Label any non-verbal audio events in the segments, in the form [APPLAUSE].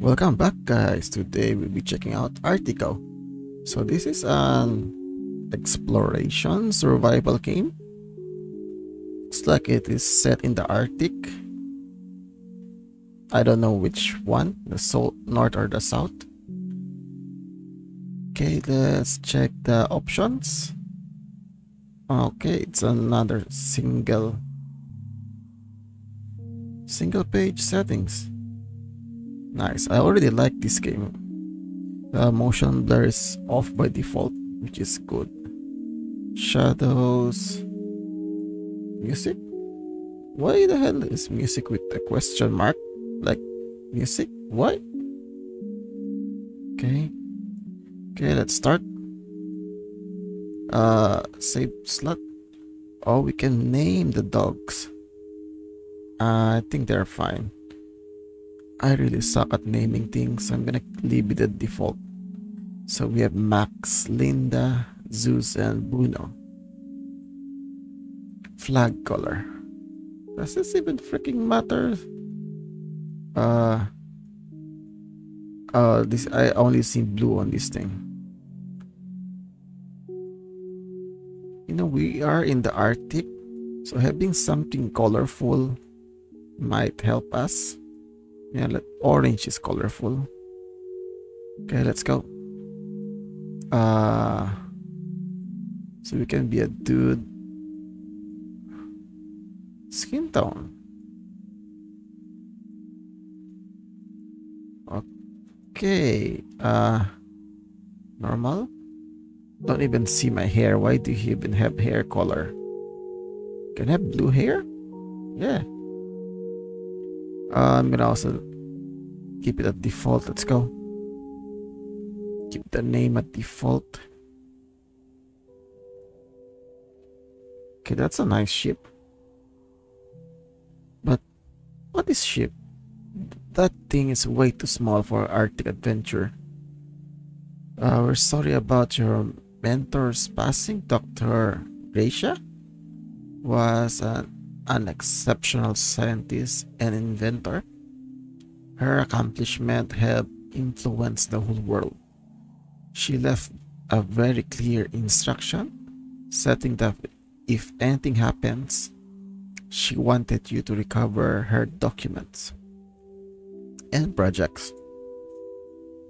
Welcome back guys, today we'll be checking out Arctico. So this is an exploration survival game. Looks like it is set in the Arctic. I don't know which one, the south, north or the south. Okay, let's check the options. Okay, it's another single single page settings. Nice. I already like this game. The motion blur is off by default, which is good. Shadows. Music? Why the hell is music with a question mark? Like, music? Why? Okay. Okay, let's start. Uh, save slot. Oh, we can name the dogs. Uh, I think they're fine. I really suck at naming things. I'm gonna leave it at default. So we have Max, Linda, Zeus, and Bruno. Flag color. Does this even freaking matter? Uh. Uh, this I only see blue on this thing. You know, we are in the Arctic, so having something colorful might help us. Yeah, let, orange is colorful. Okay, let's go. Uh, so we can be a dude. Skin tone. Okay. Uh, normal. Don't even see my hair. Why do you even have hair color? Can I have blue hair? Yeah. Uh, I'm gonna also keep it at default. Let's go. Keep the name at default. Okay, that's a nice ship. But what is ship? That thing is way too small for Arctic adventure. Uh, we're sorry about your mentor's passing. Dr. Gracia was an an exceptional scientist and inventor. Her accomplishments have influenced the whole world. She left a very clear instruction, setting that if anything happens, she wanted you to recover her documents and projects.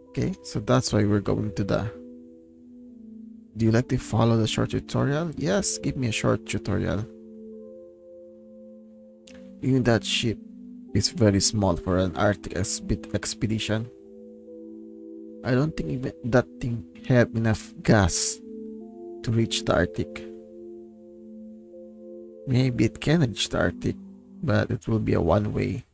Okay, so that's why we're going to the. Do you like to follow the short tutorial? Yes, give me a short tutorial. Even that ship is very small for an Arctic exp expedition. I don't think even that thing have enough gas to reach the Arctic. Maybe it can reach the Arctic, but it will be a one-way.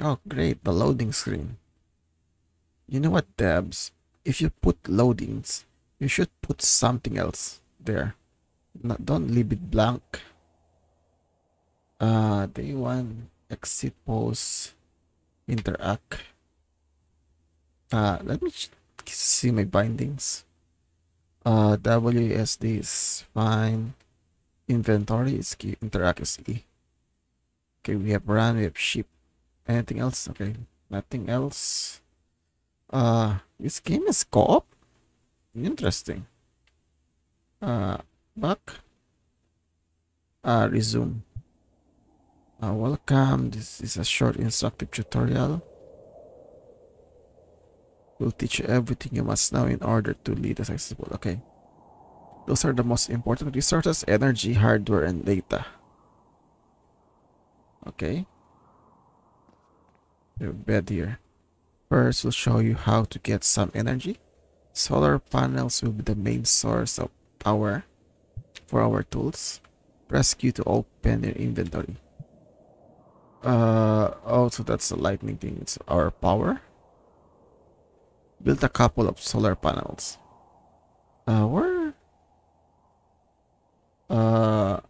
Oh great, the loading screen. You know what, Debs? If you put loadings, you should put something else there. Not, don't leave it blank. Uh, day one, exit pose, interact. Uh, let me see my bindings. Uh, WSD is fine. Inventory is key. Interact is E. Okay, we have run, we have ship. Anything else? Okay, nothing else. Uh, this game is co-op? Interesting. Uh, back. Uh, resume. Uh, welcome. This is a short instructive tutorial. We'll teach you everything you must know in order to lead a successful. Okay. Those are the most important resources, energy, hardware, and data. Okay. Your bed here. First, we'll show you how to get some energy. Solar panels will be the main source of power for our tools. Press Q to open your inventory. Uh, also that's the lightning thing. It's our power. Build a couple of solar panels. Uh, where? Uh,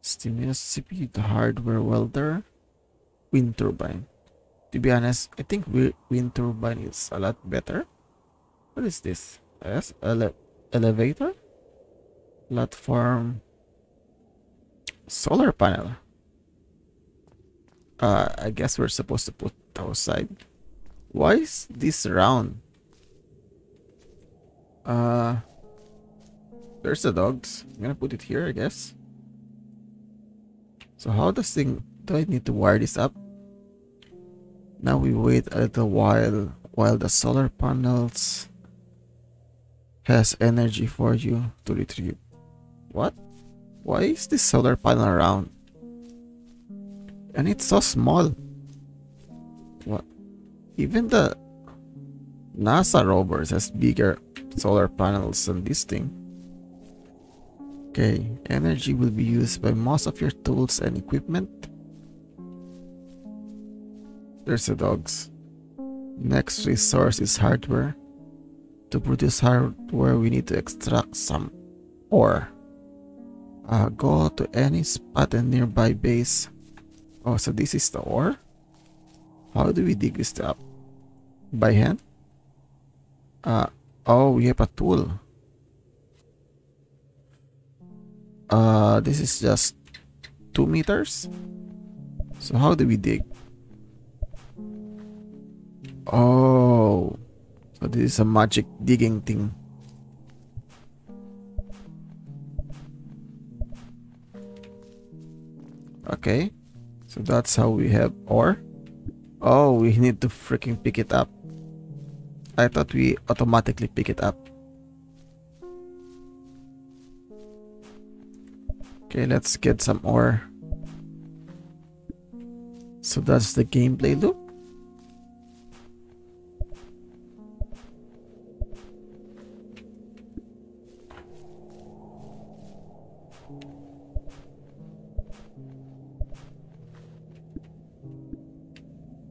stimulus CPU, the hardware welder, wind turbine. To be honest, I think wind turbine is a lot better. What is this? Yes, ele elevator? Platform. Solar panel. Uh, I guess we're supposed to put those outside. Why is this round? Uh, there's the dogs. I'm gonna put it here, I guess. So how does thing, do I need to wire this up? Now we wait a little while while the solar panels has energy for you to retrieve. What? Why is this solar panel around? And it's so small. What? Even the NASA rovers has bigger solar panels than this thing. Okay, energy will be used by most of your tools and equipment. There's the dogs. Next resource is hardware. To produce hardware, we need to extract some ore. Uh, go to any spot and nearby base. Oh, so this is the ore? How do we dig this up? By hand? Uh, oh, we have a tool. Uh, this is just two meters. So how do we dig? Oh, this is a magic digging thing. Okay, so that's how we have ore. Oh, we need to freaking pick it up. I thought we automatically pick it up. Okay, let's get some ore. So that's the gameplay loop.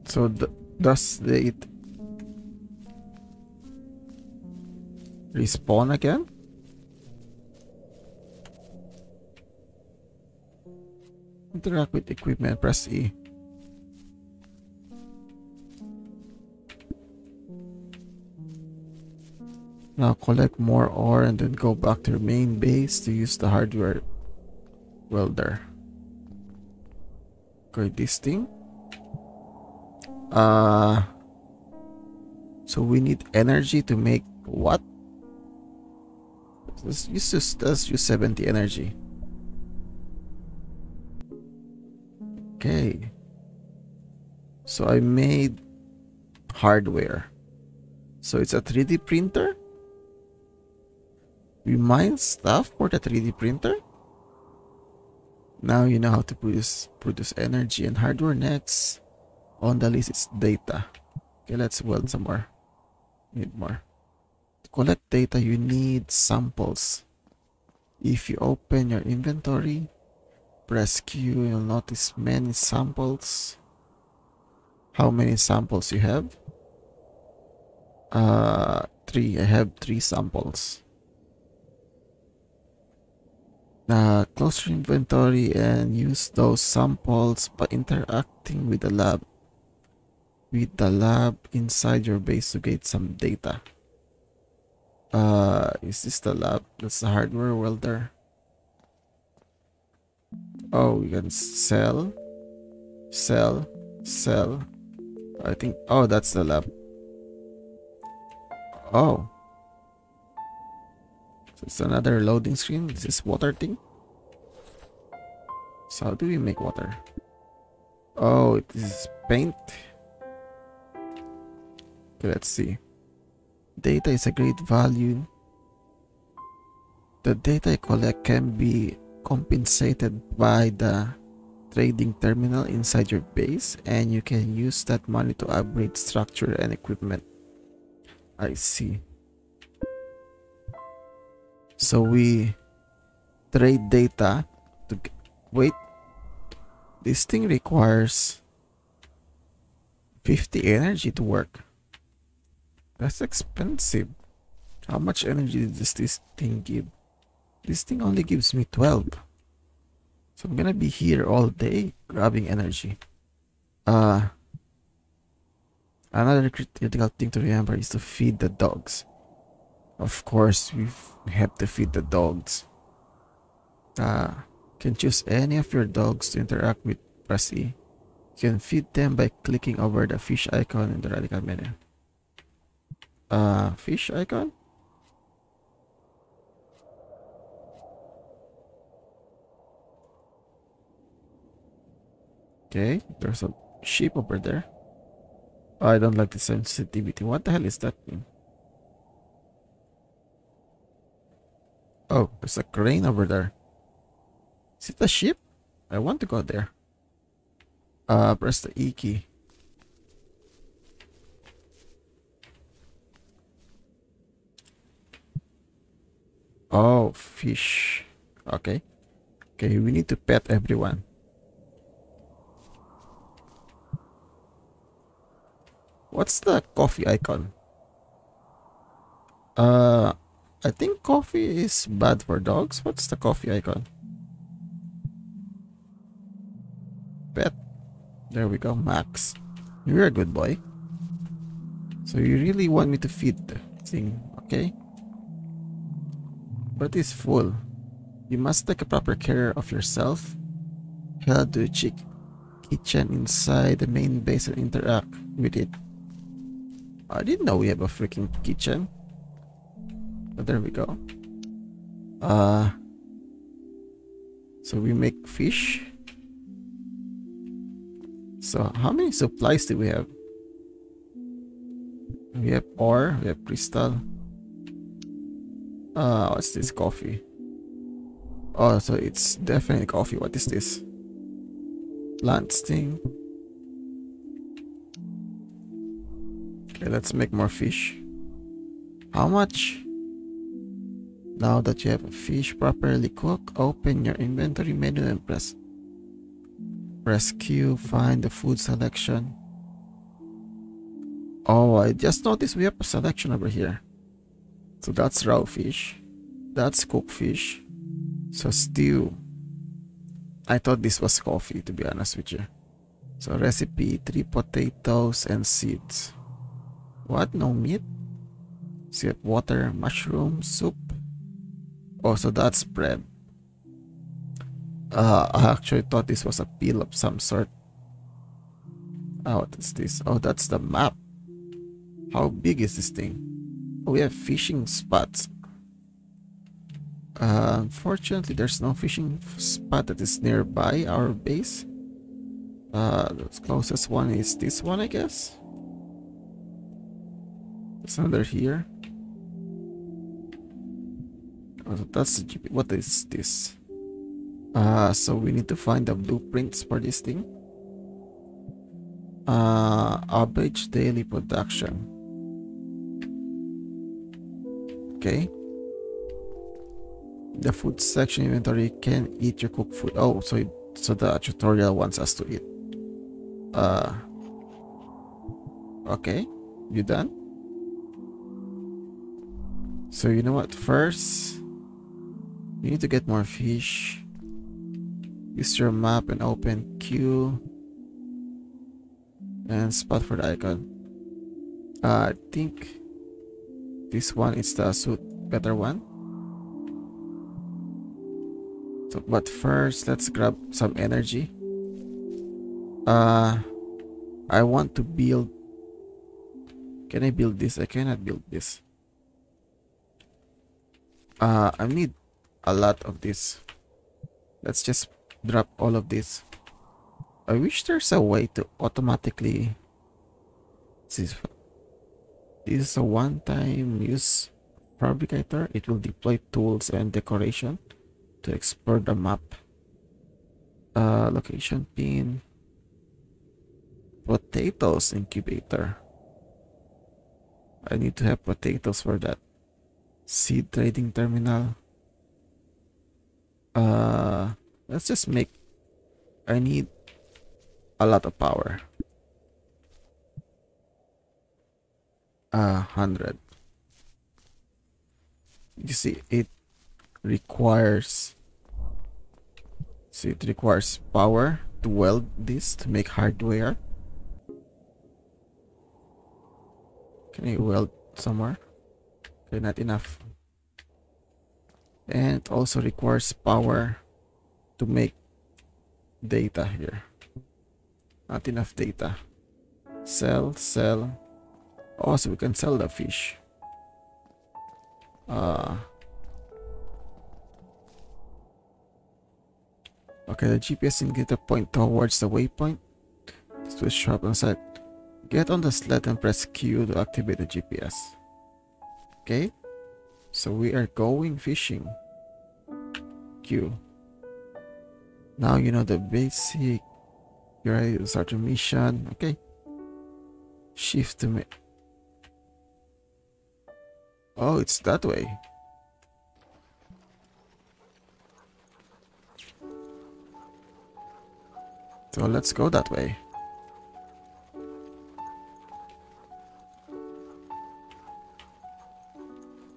So th does it respawn again? Interact with equipment, press E. Now collect more ore and then go back to your main base to use the hardware welder. Okay, this thing. Uh, so we need energy to make what? This uses does use 70 energy. Okay. So I made hardware. So it's a 3D printer. We mine stuff for the 3D printer. Now you know how to produce produce energy and hardware next. On the list is data. Okay, let's weld some more. Need more. To collect data, you need samples. If you open your inventory, press Q, you'll notice many samples. How many samples you have? Uh, three. I have three samples. Uh, close your inventory and use those samples by interacting with the lab with the lab inside your base to get some data. Uh, is this the lab? That's the hardware welder. Oh, we can sell, sell, sell. I think, oh, that's the lab. Oh. So it's another loading screen. This is water thing. So how do we make water? Oh, it is paint. Okay, let's see. Data is a great value. The data I collect can be compensated by the trading terminal inside your base and you can use that money to upgrade structure and equipment. I see. So we trade data to wait. This thing requires 50 energy to work. That's expensive. How much energy does this thing give? This thing only gives me 12. So I'm gonna be here all day grabbing energy. Uh, another critical thing to remember is to feed the dogs. Of course, we have to feed the dogs. Uh, can choose any of your dogs to interact with. Press. You can feed them by clicking over the fish icon in the radical menu. Uh, fish icon? Okay, there's a sheep over there. Oh, I don't like the sensitivity. What the hell is that thing? Oh, there's a crane over there. Is it a ship? I want to go there. Uh, press the E key. Oh, fish. Okay. Okay, we need to pet everyone. What's the coffee icon? Uh, I think coffee is bad for dogs. What's the coffee icon? Pet. There we go, Max. You're a good boy. So you really want me to feed the thing, okay? But it's full. You must take a proper care of yourself. Head to the chick kitchen inside the main base and interact with it. I didn't know we have a freaking kitchen. But there we go. Uh so we make fish. So how many supplies do we have? We have ore, we have crystal. Uh what's this coffee? Oh, so it's definitely coffee. What is this? Plant sting. Okay, let's make more fish. How much? Now that you have a fish properly cooked, open your inventory menu and press press Q, find the food selection. Oh, I just noticed we have a selection over here. So that's raw fish. That's cooked fish. So stew. I thought this was coffee to be honest with you. So recipe, three potatoes and seeds. What? No meat? So water, mushroom, soup, Oh, so that's bread. Uh, I actually thought this was a peel of some sort. Oh, what is this? Oh, that's the map. How big is this thing? We have fishing spots. Uh, unfortunately, there's no fishing spot that is nearby our base. Uh, the closest one is this one, I guess. There's another here. Oh, that's the GP. What is this? Uh, so we need to find the blueprints for this thing. Uh, average daily production. Okay. The food section inventory can eat your cooked food. Oh, so it, so the tutorial wants us to eat. Uh. Okay, you done? So you know what? First, you need to get more fish. Use your map and open Q. And spot for the icon. Uh, I think this one is the suit better one. So, but first, let's grab some energy. Uh, I want to build. Can I build this? I cannot build this. Uh, I need a lot of this. Let's just drop all of this. I wish there's a way to automatically... is a one-time use fabricator. It will deploy tools and decoration to explore the map. Uh, location pin. Potatoes incubator. I need to have potatoes for that. Seed trading terminal. Uh, let's just make... I need a lot of power. Uh, 100. You see, it requires... See, it requires power to weld this to make hardware. Can you weld somewhere? Okay, not enough. And it also requires power to make data here. Not enough data. Sell, sell. Oh, so we can sell the fish. Uh, okay, the GPS indicator point towards the waypoint. Switch sharp on side. Get on the sled and press Q to activate the GPS. Okay, so we are going fishing. Q. Now you know the basic. You're ready to start your mission. Okay. Shift to me. Oh, it's that way. So let's go that way.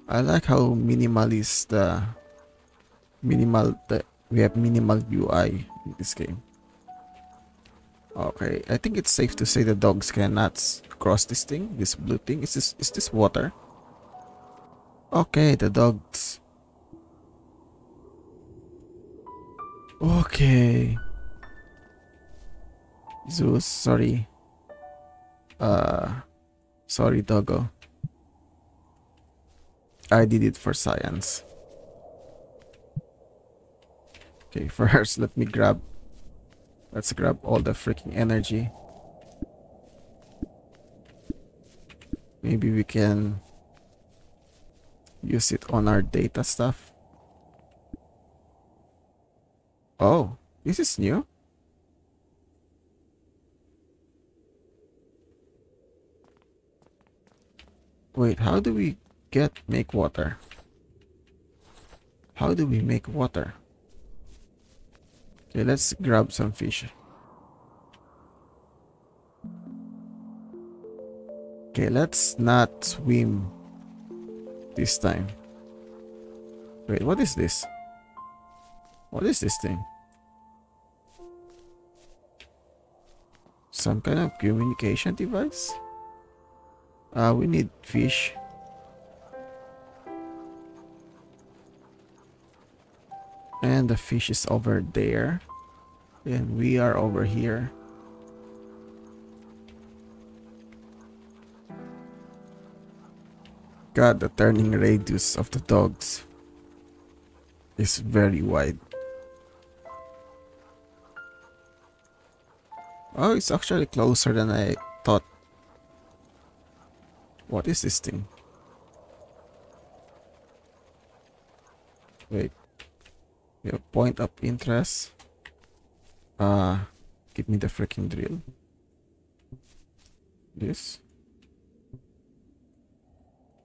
I like how minimalist the minimal the we have minimal UI in this game. Okay, I think it's safe to say the dogs cannot cross this thing, this blue thing. Is this is this water? Okay, the dogs. Okay. Zeus, sorry. Uh, sorry, doggo. I did it for science. Okay, [LAUGHS] first let me grab let's grab all the freaking energy. Maybe we can use it on our data stuff. Oh, this is new. Wait, how do we get make water? How do we make water? Okay, let's grab some fish. Okay, let's not swim this time. Wait, what is this? What is this thing? Some kind of communication device? Uh, we need fish. And the fish is over there. And we are over here. God, the turning radius of the dogs is very wide. Oh, it's actually closer than I thought. What is this thing? Wait. We have point of interest. Uh, give me the freaking drill. This.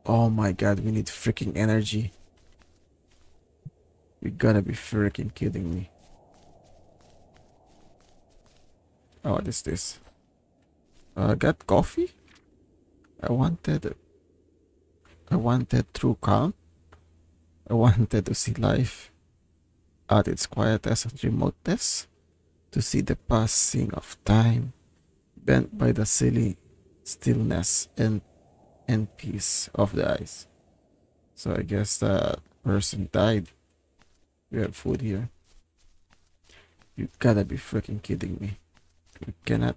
Oh my god, we need freaking energy. You gotta be freaking kidding me. Oh, what is this? Uh, got coffee? I wanted... I wanted true calm. I wanted to see life at its quietest and remotest. to see the passing of time, bent by the silly stillness and, and peace of the ice. So I guess that person died. We have food here. You gotta be freaking kidding me. We cannot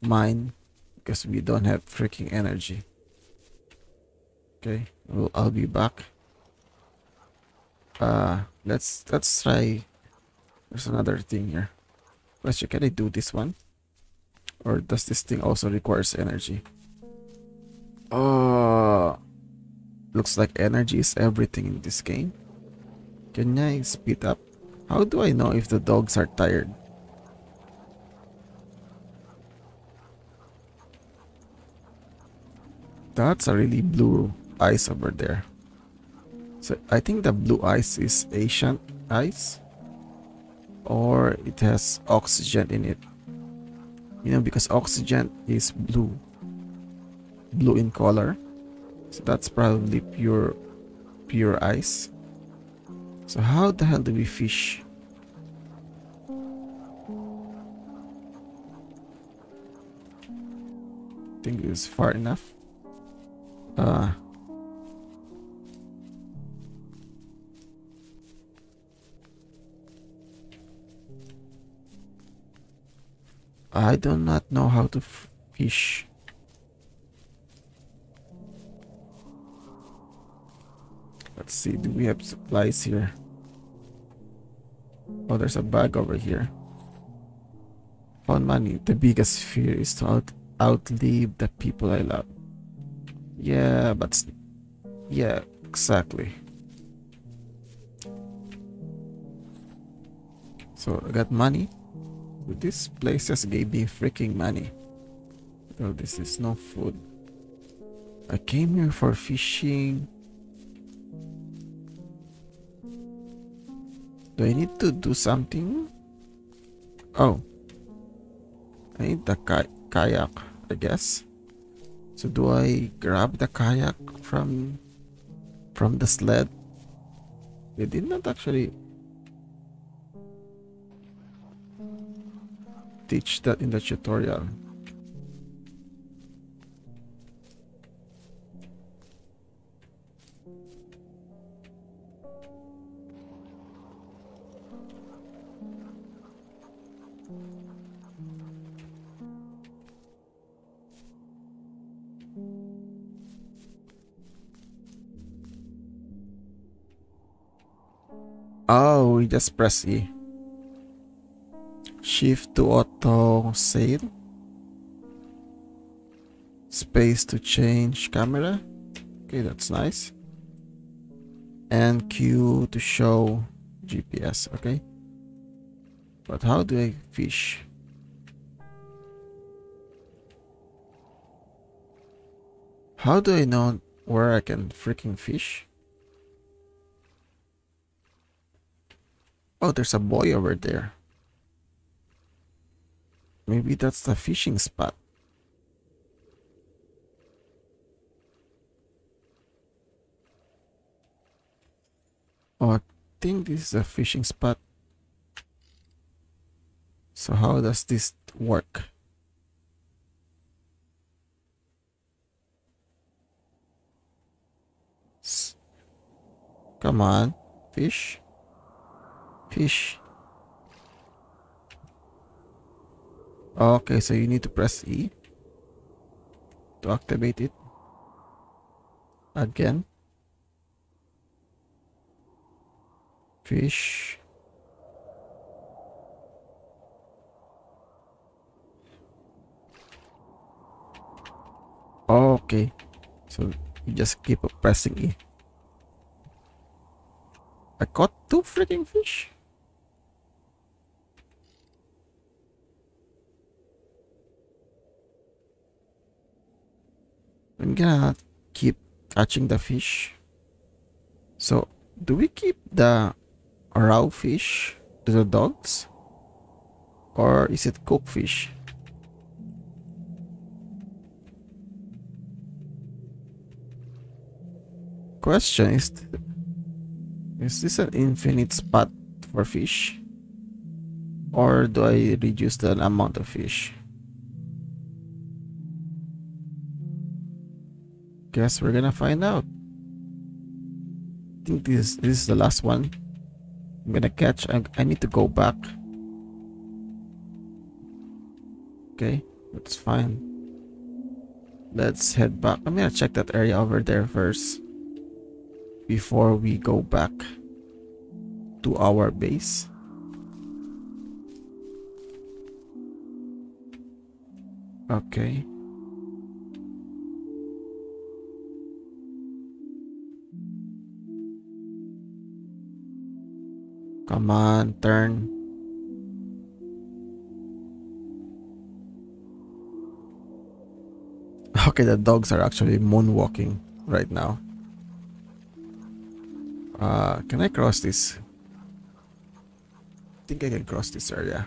mine because we don't have freaking energy. Okay, well, I'll be back. Uh, let's let's try. There's another thing here. Question: Can I do this one, or does this thing also requires energy? Oh, looks like energy is everything in this game. Can I speed up? How do I know if the dogs are tired? That's a really blue ice over there. So I think the blue ice is Asian ice or it has oxygen in it. You know, because oxygen is blue, blue in color. So that's probably pure, pure ice. So how the hell do we fish? I think it was far enough. Uh, I do not know how to fish. Let's see, do we have supplies here? Oh, there's a bag over here. Found money. The biggest fear is to out outlive the people I love. Yeah, but yeah, exactly. So I got money. This place just gave me freaking money. Oh, this is no food. I came here for fishing. Do I need to do something? Oh. I need the kayak, I guess. So do I grab the kayak from from the sled? They did not actually teach that in the tutorial. Oh, we just press E. Shift to auto save. Space to change camera. Okay, that's nice. And Q to show GPS, okay? But how do I fish? How do I know where I can freaking fish? Oh, there's a boy over there. Maybe that's the fishing spot. Oh, I think this is a fishing spot. So how does this work? Come on, fish. Fish. Okay, so you need to press E to activate it. Again. Fish. Okay. So you just keep pressing E. I caught two freaking fish. I'm gonna keep catching the fish. So, do we keep the raw fish to the dogs? Or is it cooked fish? Question is, is this an infinite spot for fish? Or do I reduce the amount of fish? Guess we're gonna find out. I think this, this is the last one. I'm gonna catch. I, I need to go back. Okay, that's fine. Let's head back. I'm gonna check that area over there first. Before we go back to our base. Okay. Come on, turn. Okay, the dogs are actually moonwalking right now. Uh, can I cross this? I think I can cross this area.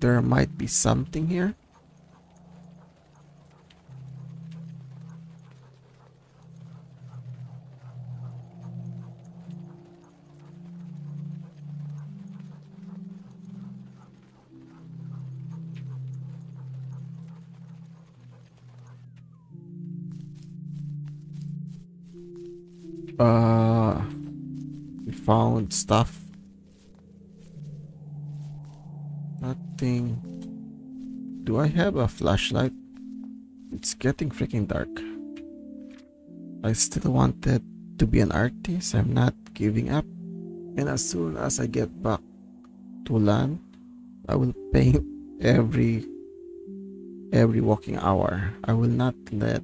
There might be something here. Uh, we found stuff. Nothing. Do I have a flashlight? It's getting freaking dark. I still wanted to be an artist. I'm not giving up. And as soon as I get back to land, I will [LAUGHS] paint every every walking hour. I will not let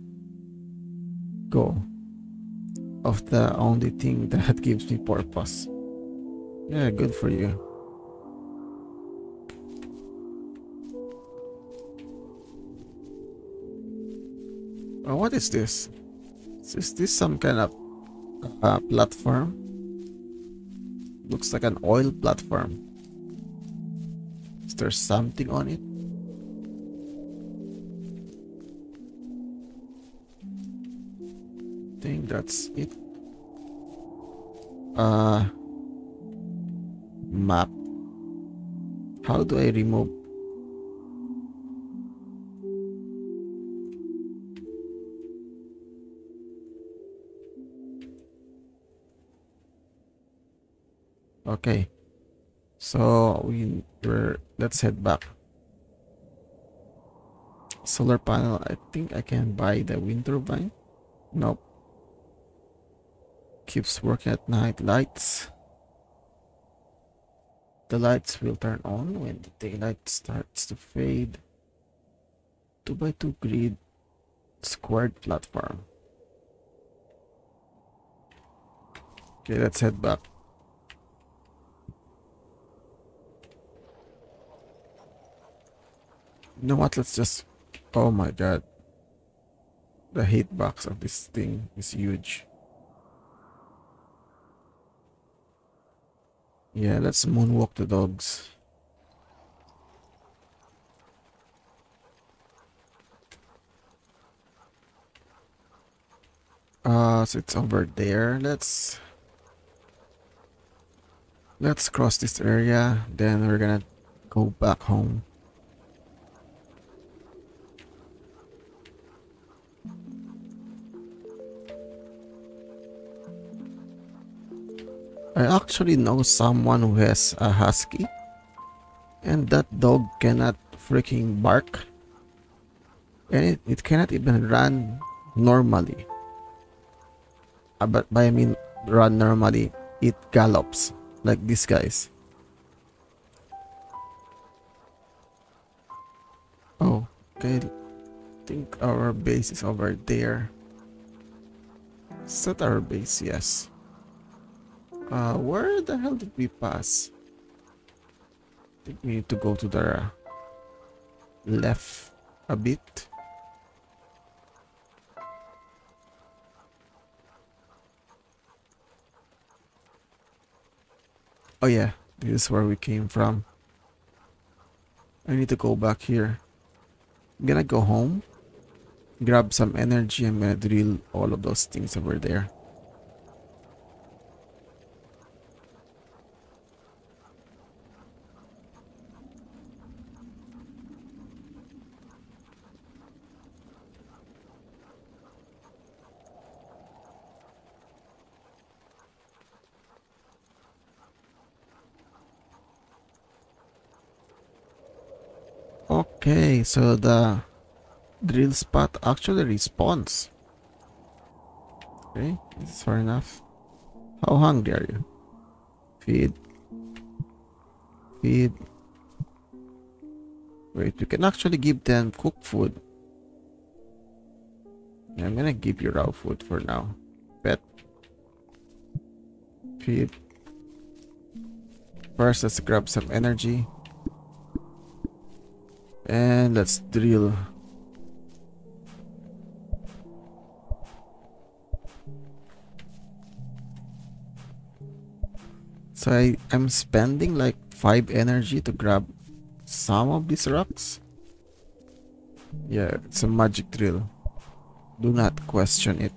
go of the only thing that gives me purpose. Yeah, good for you. Oh, what is this? Is this some kind of uh, platform? Looks like an oil platform. Is there something on it? Think that's it. Uh, map. How do I remove? Okay. So we were let's head back. Solar panel. I think I can buy the wind turbine. Nope keeps working at night. Lights. The lights will turn on when the daylight starts to fade. 2x2 grid squared platform. Okay, let's head back. You know what? Let's just. Oh my god. The heat box of this thing is huge. Yeah, let's moonwalk the dogs. Uh, so it's over there. Let's let's cross this area. Then we're gonna go back home. I actually know someone who has a husky and that dog cannot freaking bark and it, it cannot even run normally. Uh, but by I mean run normally it gallops like these guys. Oh okay think our base is over there. Set our base? Yes uh, where the hell did we pass? I think we need to go to the left a bit. Oh yeah, this is where we came from. I need to go back here. I'm gonna go home, grab some energy, I'm gonna drill all of those things over there. Okay, so the drill spot actually responds. Okay, this is far enough. How hungry are you? Feed. Feed. Wait, we can actually give them cooked food. I'm gonna give you raw food for now. Pet. Feed. First, let's grab some energy. And let's drill. So I, I'm spending like 5 energy to grab some of these rocks. Yeah, it's a magic drill. Do not question it.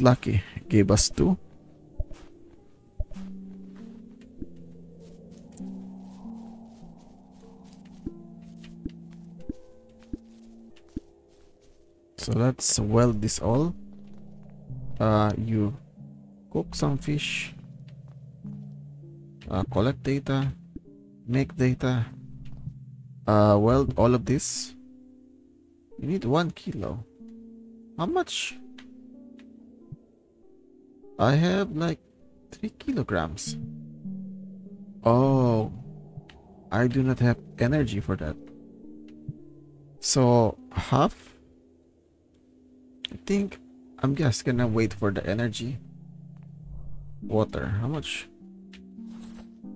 Lucky. Gave us two. So let's weld this all. Uh, you cook some fish. Uh, collect data. Make data. Uh, weld all of this. You need one kilo. How much? I have like three kilograms. Oh, I do not have energy for that. So half. I think I'm just gonna wait for the energy. Water. How much?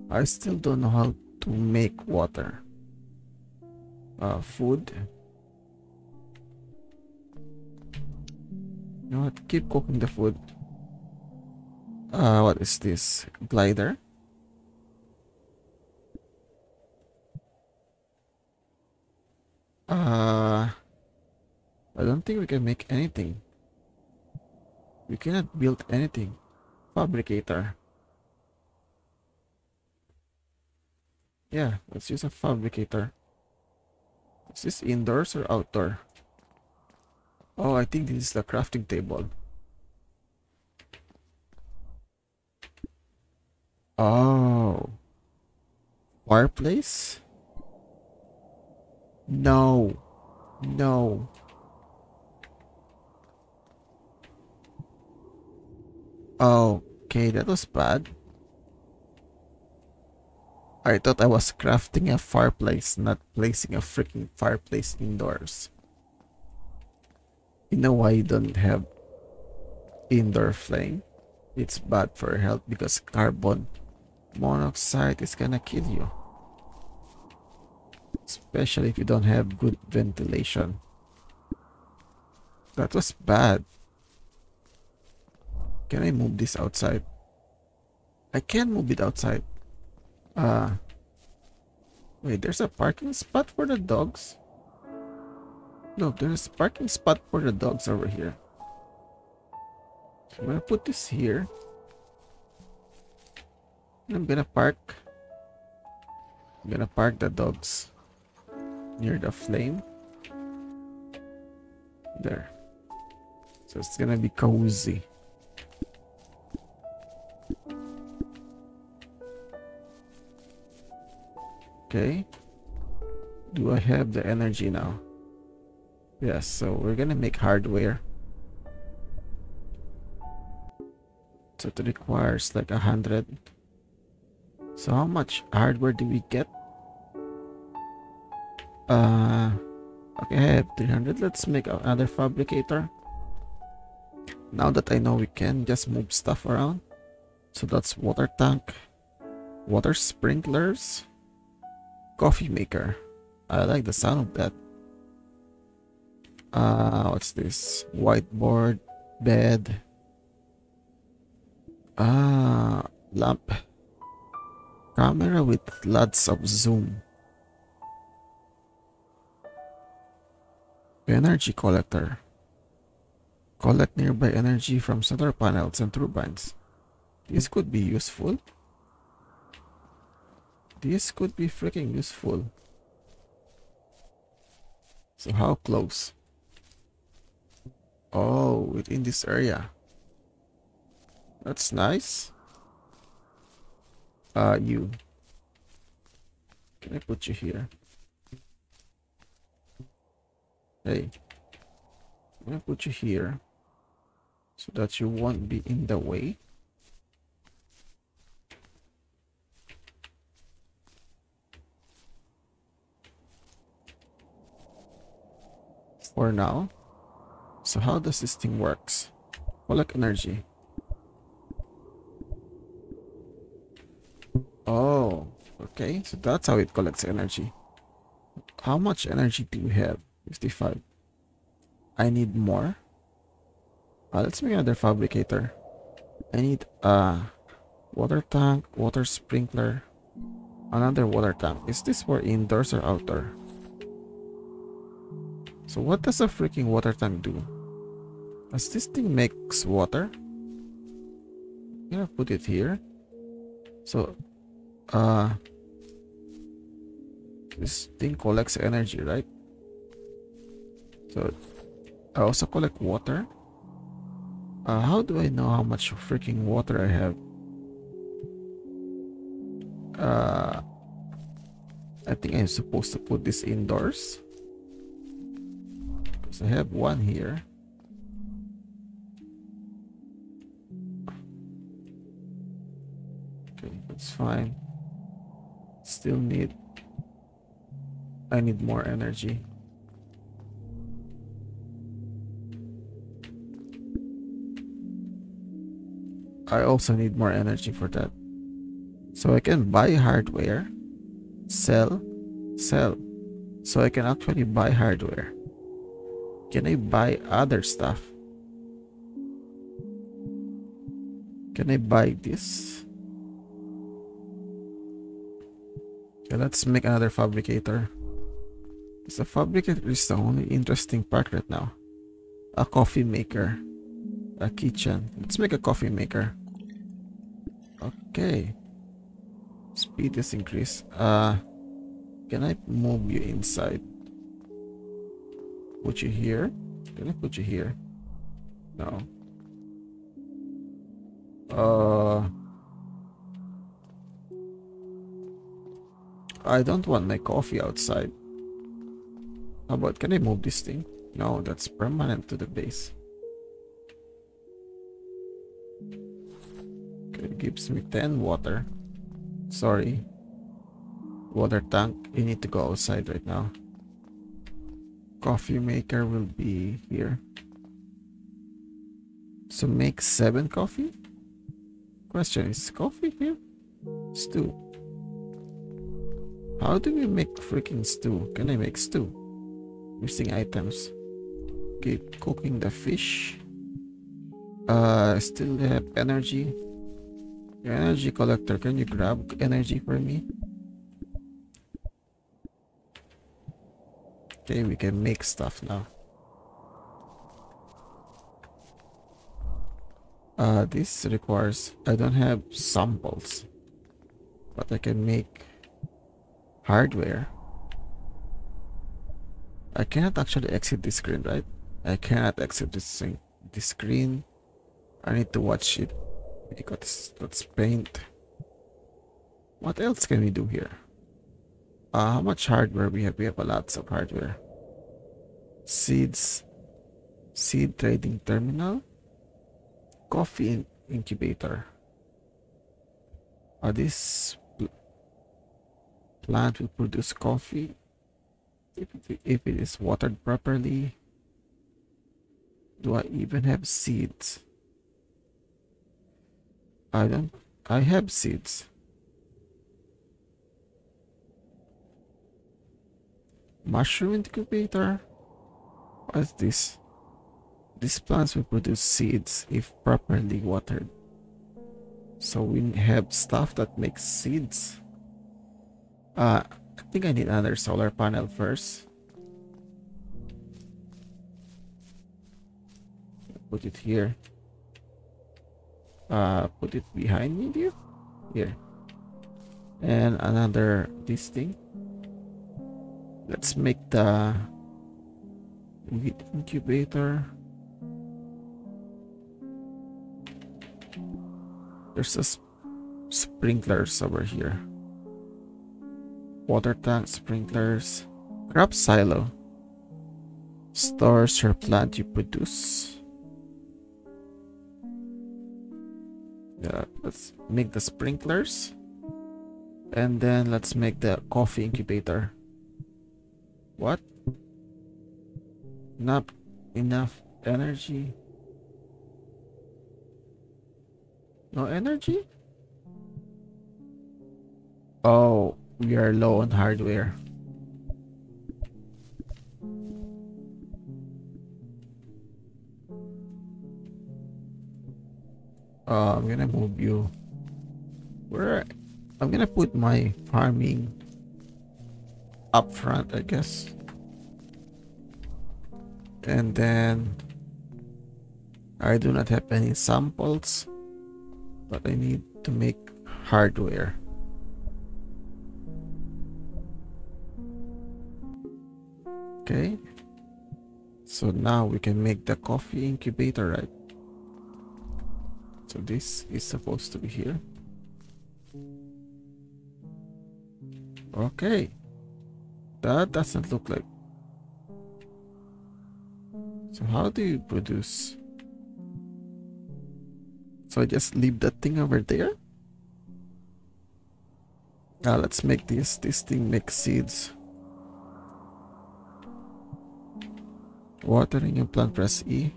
I still don't know how to make water. Uh, food. You know what? Keep cooking the food. Uh, what is this? Glider? Uh, I don't think we can make anything. We cannot build anything. Fabricator. Yeah, let's use a fabricator. Is this indoors or outdoor? Oh, I think this is the crafting table. Oh. Fireplace? No. No. Okay, that was bad. I thought I was crafting a fireplace, not placing a freaking fireplace indoors. You know why you don't have indoor flame? It's bad for health because carbon monoxide is gonna kill you. Especially if you don't have good ventilation. That was bad. Can I move this outside? I can move it outside. Uh, wait, there's a parking spot for the dogs? No, there's a parking spot for the dogs over here. I'm gonna put this here. I'm gonna park. I'm gonna park the dogs near the flame. There. So it's gonna be cozy. Okay. Do I have the energy now? Yes, so we're gonna make hardware. So it requires like a hundred. So how much hardware do we get? Uh, okay, I have 300. Let's make another fabricator. Now that I know we can just move stuff around. So that's water tank, water sprinklers, coffee maker. I like the sound of that. Uh, what's this? Whiteboard, bed. Ah, lamp. Camera with lots of zoom. Energy collector. Collect nearby energy from solar panels and turbines. This could be useful. This could be freaking useful. So how close? Oh, within this area. That's nice. Uh, you. Can I put you here? Hey. I'm gonna put you here. So that you won't be in the way. For now. So how does this thing works? Collect energy. Oh, okay. So that's how it collects energy. How much energy do you have? 55. I need more. Uh, let's make another fabricator. I need a water tank, water sprinkler, another water tank. Is this for indoors or outdoor? So what does a freaking water tank do? Does this thing makes water? I'm gonna put it here. So, uh, this thing collects energy, right? So I also collect water. Uh, how do I know how much freaking water I have? Uh, I think I'm supposed to put this indoors. Because I have one here. Okay, that's fine. Still need... I need more energy. I also need more energy for that. So I can buy hardware, sell, sell. So I can actually buy hardware. Can I buy other stuff? Can I buy this? Okay, let's make another fabricator. The fabricator is the only interesting part right now. A coffee maker. A kitchen. Let's make a coffee maker. Okay. Speed is increased. Uh, can I move you inside? Put you here? Can I put you here? No. Uh, I don't want my coffee outside. How about, can I move this thing? No, that's permanent to the base. It gives me 10 water. Sorry. Water tank. You need to go outside right now. Coffee maker will be here. So make 7 coffee? Question is coffee here? Stew. How do we make freaking stew? Can I make stew? Missing items. Keep cooking the fish. Uh, still have energy. Your energy collector, can you grab energy for me? Okay, we can make stuff now. Uh, this requires, I don't have samples, but I can make hardware. I cannot actually exit this screen, right? I cannot exit this thing, this screen. I need to watch it because let's paint. What else can we do here? Uh, how much hardware we have? We have a lots of hardware. Seeds. Seed trading terminal. Coffee in incubator. Uh, this pl plant will produce coffee if it, if it is watered properly. Do I even have seeds? I don't. I have seeds. Mushroom incubator? What is this? These plants will produce seeds if properly watered. So we have stuff that makes seeds. Uh, I think I need another solar panel first. Put it here. Uh, put it behind me here here. And another this thing. Let's make the incubator. There's a sp sprinklers over here water tank sprinklers crop silo stores your plant you produce Yeah, let's make the sprinklers. And then let's make the coffee incubator. What? Not enough energy? No energy? Oh, we are low on hardware. Uh, I'm gonna move you. Where? I'm gonna put my farming up front, I guess. And then I do not have any samples, but I need to make hardware. Okay. So now we can make the coffee incubator, right? So this is supposed to be here. Okay. That doesn't look like... So how do you produce... So I just leave that thing over there? Now let's make this. This thing makes seeds. Watering your plant, press E.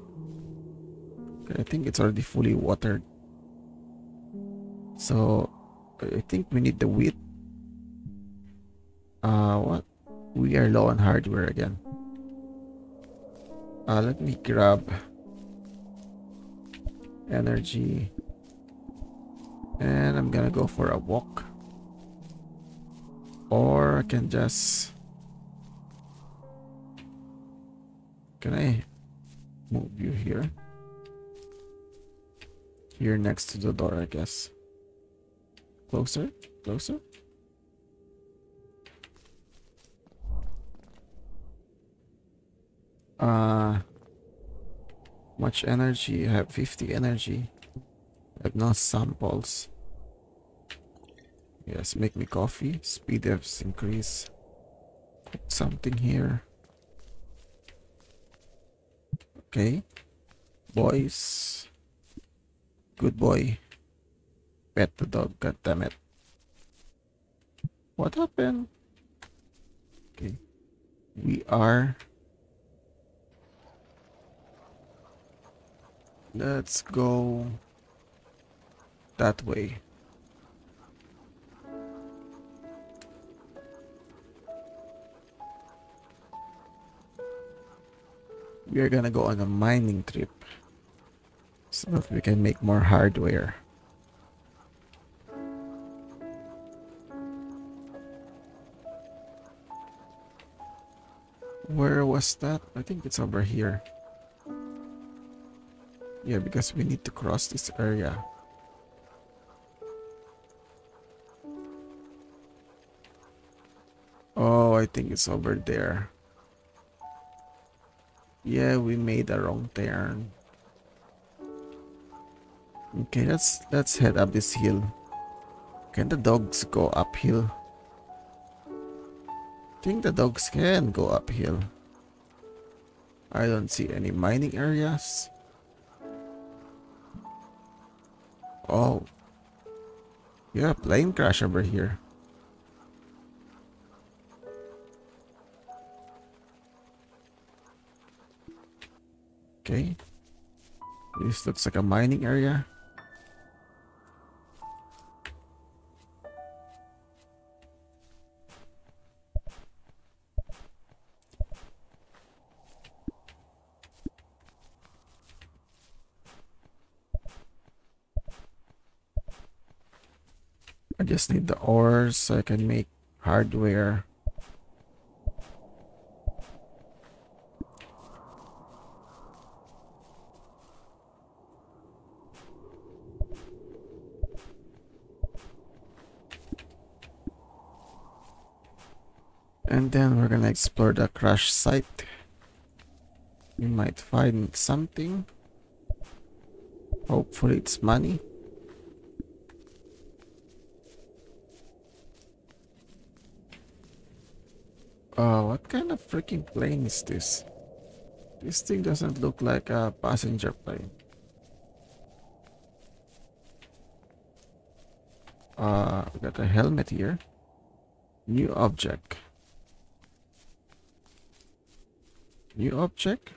Okay, I think it's already fully watered. So I think we need the wheat. Uh, what? We are low on hardware again. Uh, let me grab energy. And I'm gonna go for a walk. Or I can just... Can I move you here? Here next to the door, I guess. Closer? Closer? Uh, much energy. I have 50 energy. I have no samples. Yes, make me coffee. Speed devs increase. Put something here. Okay. Boys. Good boy. Pet the dog. God damn it. What happened? Okay. We are Let's go that way. We are gonna go on a mining trip so that we can make more hardware. Where was that? I think it's over here. Yeah, because we need to cross this area. Oh, I think it's over there. Yeah, we made a wrong turn. Okay, let's let's head up this hill. Can the dogs go uphill? I think the dogs can go uphill. I don't see any mining areas. Oh. Yeah, plane crash over here. Okay. This looks like a mining area. I just need the ores so I can make hardware. And then we're gonna explore the crash site. We might find something. Hopefully it's money. Oh, what kind of freaking plane is this? This thing doesn't look like a passenger plane. Uh, got a helmet here. New object. New object?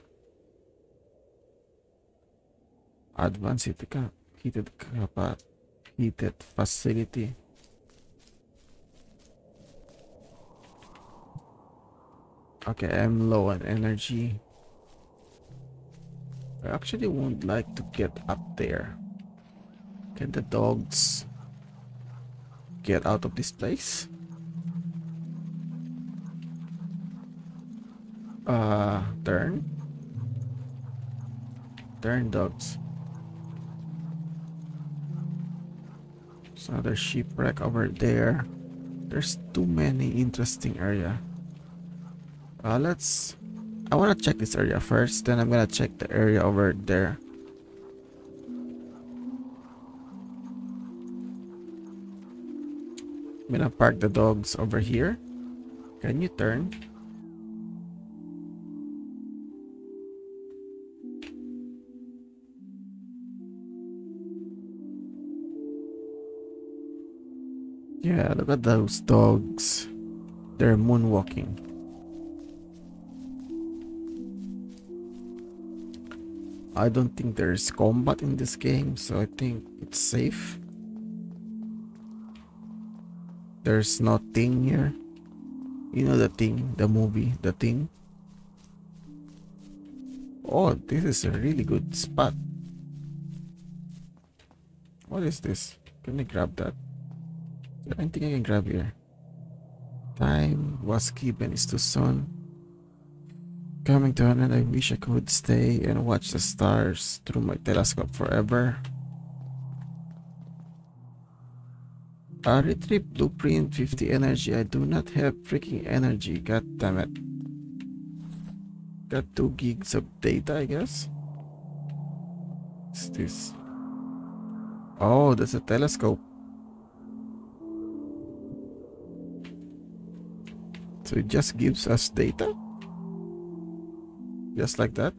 Advanced heated, heated, heated facility. Okay, I'm low on energy. I actually won't like to get up there. Can the dogs get out of this place? Uh, turn. Turn dogs. There's another shipwreck over there. There's too many interesting area. Uh, let's I want to check this area first, then I'm gonna check the area over there. I'm gonna park the dogs over here. Can you turn? Yeah, look at those dogs. They're moonwalking. I don't think there's combat in this game, so I think it's safe. There's no thing here. You know the thing, the movie, the thing. Oh, this is a really good spot. What is this? Can I grab that? I don't think I can grab here. Time was given is too soon. Coming to an end, I wish I could stay and watch the stars through my telescope forever. A retrieve blueprint 50 energy. I do not have freaking energy. God damn it. Got 2 gigs of data, I guess. What's this? Oh, that's a telescope. So it just gives us data? Just like that?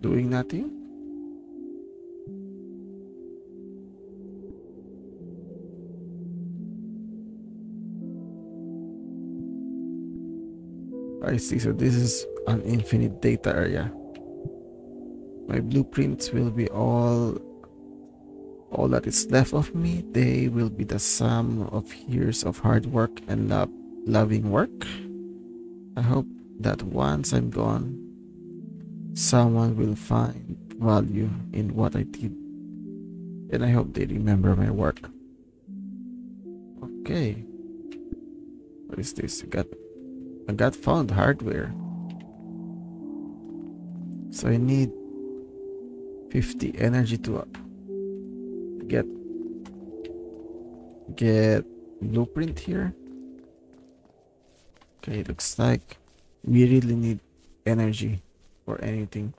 Doing nothing? I see, so this is an infinite data area. My blueprints will be all all that is left of me. They will be the sum of years of hard work and love, loving work. I hope that once I'm gone, someone will find value in what I did. And I hope they remember my work. Okay. What is this? I got I got found hardware. So I need 50 energy to up. get get blueprint here. Okay, looks like we really need energy for anything.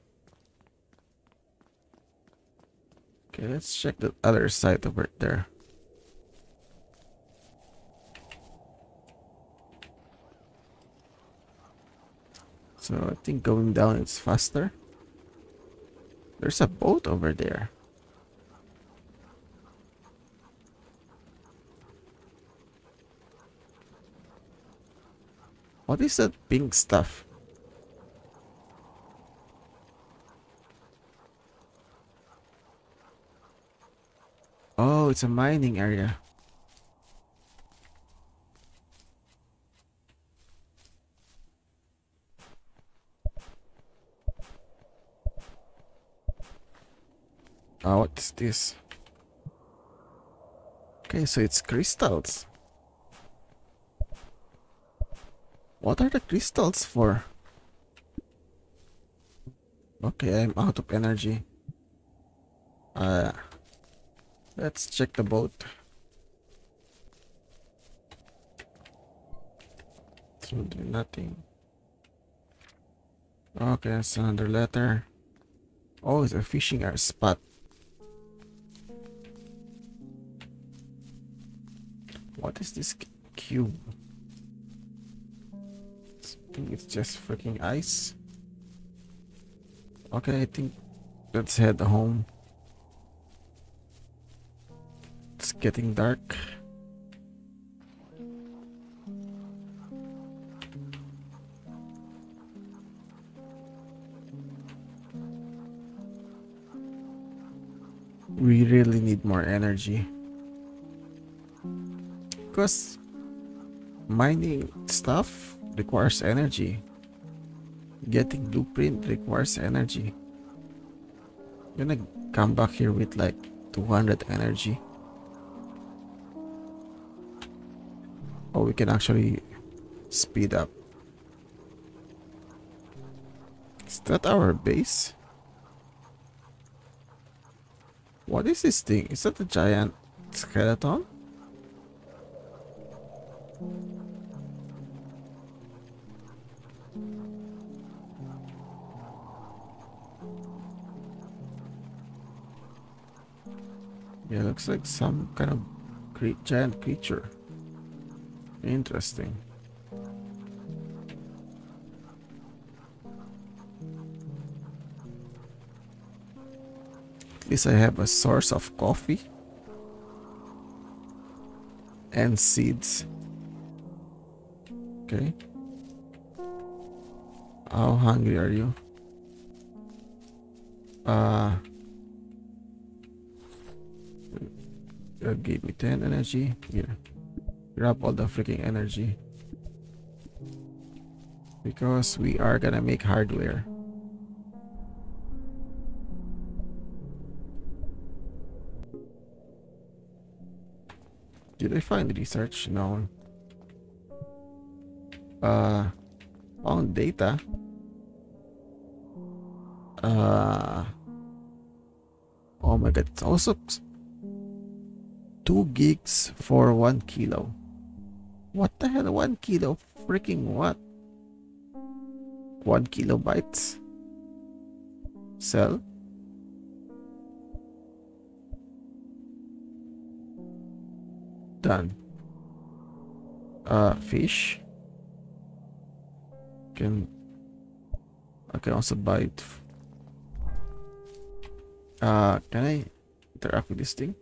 Okay, let's check the other side over there. So I think going down is faster. There's a boat over there. What is that pink stuff? Oh, it's a mining area. Oh, what's this? Okay, so it's crystals. What are the crystals for? Okay, I'm out of energy. Uh, let's check the boat. So do nothing. Okay, that's another letter. Oh, it's a fishing spot. What is this cube? Think it's just freaking ice. Okay, I think let's head home. It's getting dark. We really need more energy. Because mining stuff requires energy. Getting blueprint requires energy. I'm gonna come back here with like 200 energy. Oh, we can actually speed up. Is that our base? What is this thing? Is that a giant skeleton? Yeah, looks like some kind of cre giant creature. Interesting. At least I have a source of coffee and seeds. Okay. How hungry are you? Uh, uh give me 10 energy. Here. Grab all the freaking energy. Because we are gonna make hardware. Did I find research? No. Uh, on data. Uh, oh my god, it's also 2 gigs for 1 kilo. What the hell? 1 kilo? Freaking what? 1 kilobytes? Sell? Done. Uh, fish. Can I can also buy it. Uh, can I interact with this thing?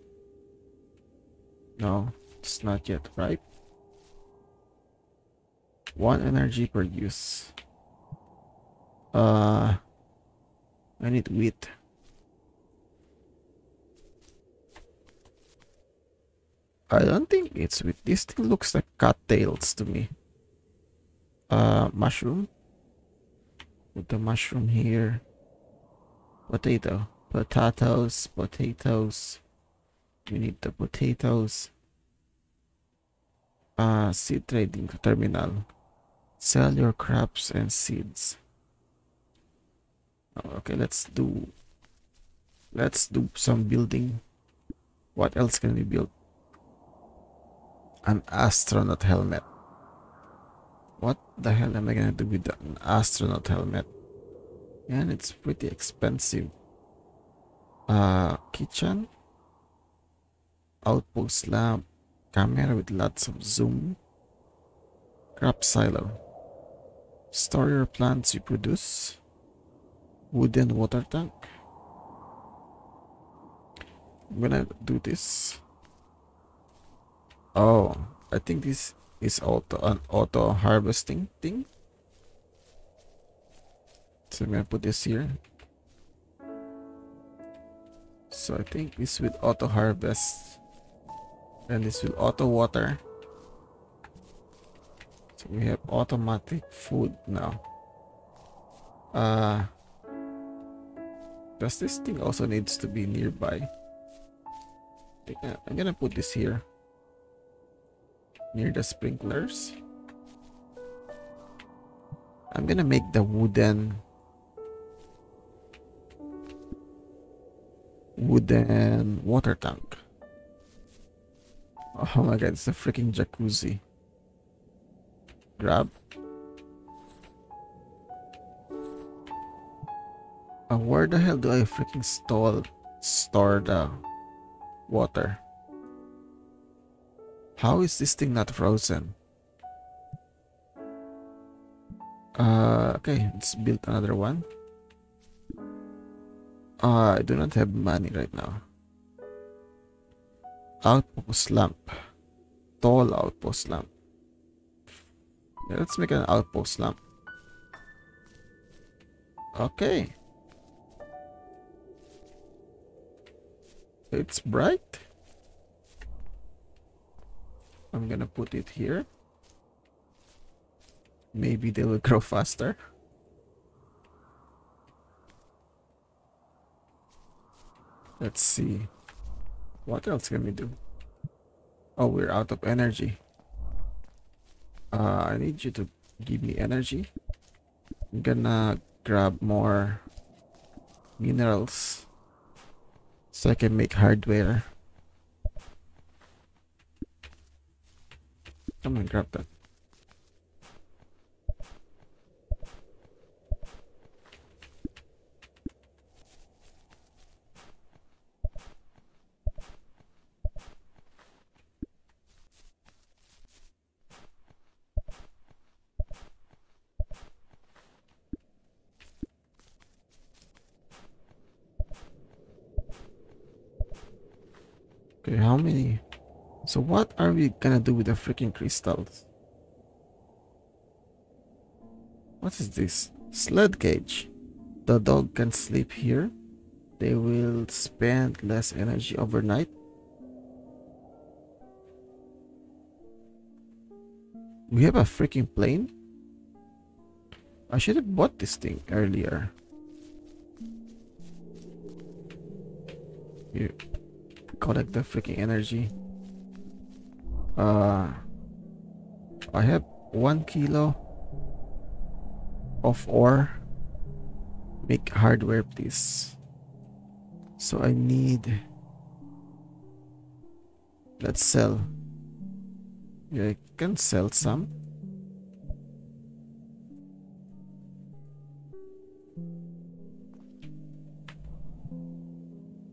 No, it's not yet, right? One energy per use. Uh, I need wheat. I don't think it's wheat. this thing looks like cattails to me. Uh, mushroom. Put the mushroom here. Potato. Potatoes, potatoes. We need the potatoes. Uh, seed trading terminal. Sell your crops and seeds. Oh, okay, let's do. Let's do some building. What else can we build? An astronaut helmet. What the hell am I gonna do with an astronaut helmet? And it's pretty expensive. Uh, kitchen. Outpost lamp. Camera with lots of zoom. Crop silo. Store your plants you produce. Wooden water tank. I'm gonna do this. Oh, I think this is auto an auto harvesting thing. So I'm gonna put this here. So I think this will auto harvest and this will auto water. So we have automatic food now. Uh does this thing also needs to be nearby? I'm gonna put this here near the sprinklers. I'm gonna make the wooden wooden water tank. Oh my god, it's a freaking jacuzzi. Grab. Uh, where the hell do I freaking store store the water? How is this thing not frozen? Uh, okay, let's build another one. Uh, I do not have money right now. Outpost lamp. Tall outpost lamp. Yeah, let's make an outpost lamp. Okay. It's bright. I'm gonna put it here. Maybe they will grow faster. Let's see. What else can we do? Oh, we're out of energy. Uh, I need you to give me energy. I'm gonna grab more minerals so I can make hardware. I'm gonna grab that. How many? So what are we gonna do with the freaking crystals? What is this? Sled cage. The dog can sleep here. They will spend less energy overnight. We have a freaking plane? I should have bought this thing earlier. You collect the freaking energy. Uh, I have one kilo of ore. Make hardware, please. So I need. Let's sell. Yeah, I can sell some.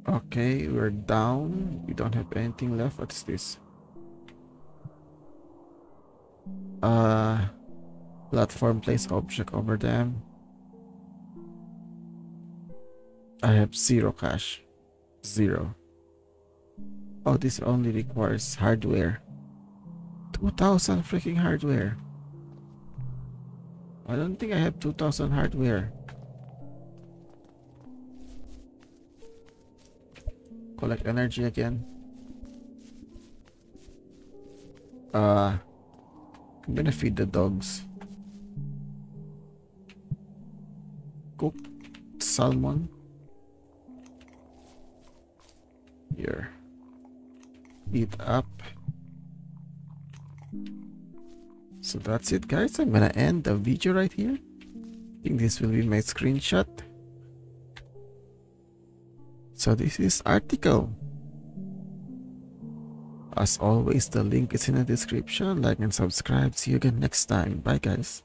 Okay, we're down. We don't have anything left. What's this? Uh, platform place object over them. I have zero cash. Zero. Oh, this only requires hardware. 2000 freaking hardware. I don't think I have 2000 hardware. Collect energy again. Uh, I'm gonna feed the dogs. Cooked salmon. Here. Eat up. So that's it guys. I'm gonna end the video right here. I think this will be my screenshot. So this is Arctico. As always, the link is in the description. Like and subscribe. See you again next time. Bye guys.